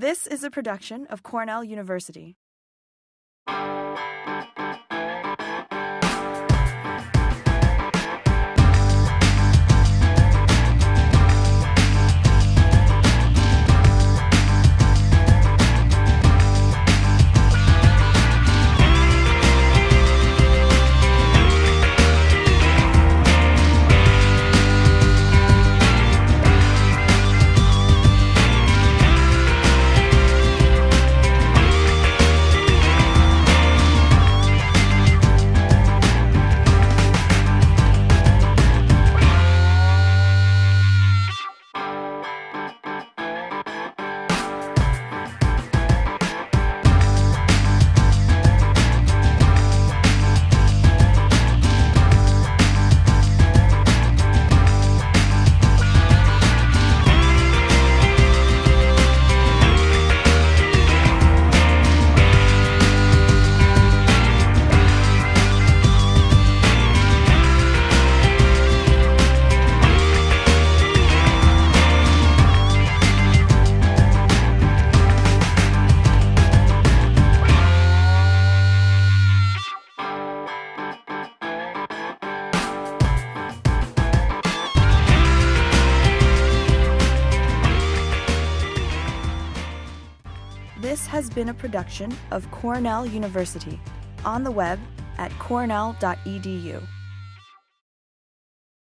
This is a production of Cornell University. This has been a production of Cornell University on the web at cornell.edu.